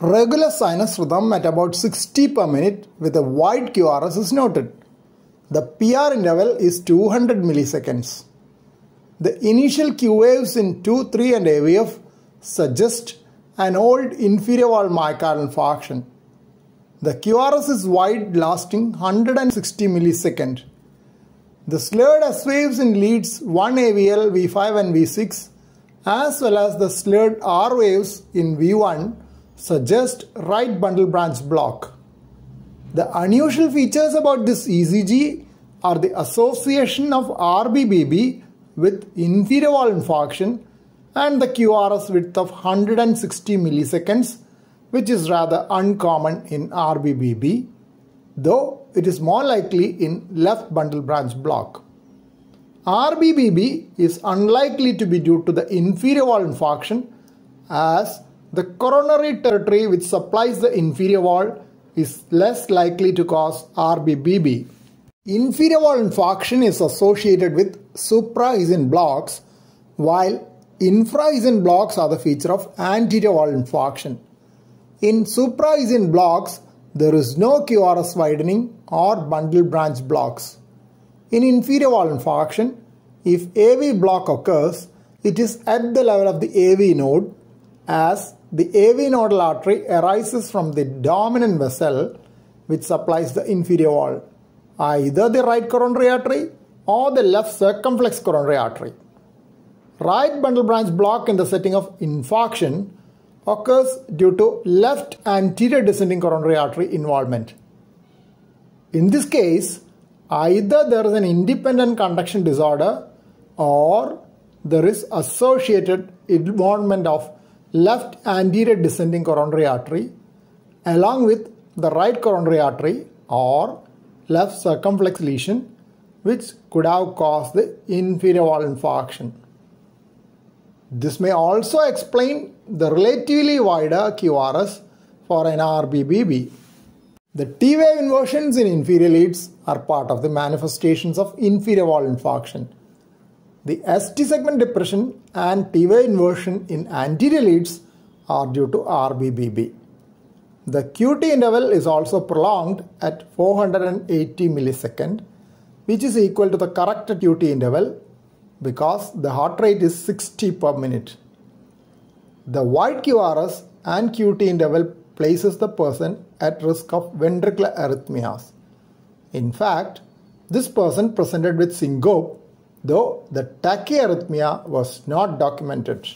Regular sinus rhythm at about 60 per minute with a wide QRS is noted. The PR interval is 200 milliseconds. The initial Q waves in 2, 3 and AVF suggest an old inferior wall myocardial infarction. The QRS is wide lasting 160 milliseconds. The slurred S waves in leads 1 AVL, V5 and V6 as well as the slurred R waves in V1 suggest right bundle branch block. The unusual features about this ECG are the association of RBBB with inferior wall infarction and the QRS width of 160 milliseconds which is rather uncommon in RBBB though it is more likely in left bundle branch block. RBBB is unlikely to be due to the inferior wall infarction as the coronary territory which supplies the inferior wall is less likely to cause RBBB. Inferior wall infarction is associated with supraHisian blocks while infraHisian blocks are the feature of anterior wall infarction. In supraHisian blocks, there is no QRS widening or bundle branch blocks. In inferior wall infarction, if AV block occurs, it is at the level of the AV node as the AV nodal artery arises from the dominant vessel which supplies the inferior wall, either the right coronary artery or the left circumflex coronary artery. Right bundle branch block in the setting of infarction occurs due to left anterior descending coronary artery involvement. In this case, either there is an independent conduction disorder or there is associated involvement of left anterior descending coronary artery along with the right coronary artery or left circumflex lesion which could have caused the inferior wall infarction. This may also explain the relatively wider QRS for an RBBB. The T-wave inversions in inferior leads are part of the manifestations of inferior wall infarction. The ST segment depression and T-wave inversion in anterior leads are due to RBBB. The QT interval is also prolonged at 480 millisecond which is equal to the corrected QT interval because the heart rate is 60 per minute. The wide QRS and QT interval places the person at risk of ventricular arrhythmias. In fact, this person presented with syncope though the tachyarrhythmia was not documented.